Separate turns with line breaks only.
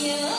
you.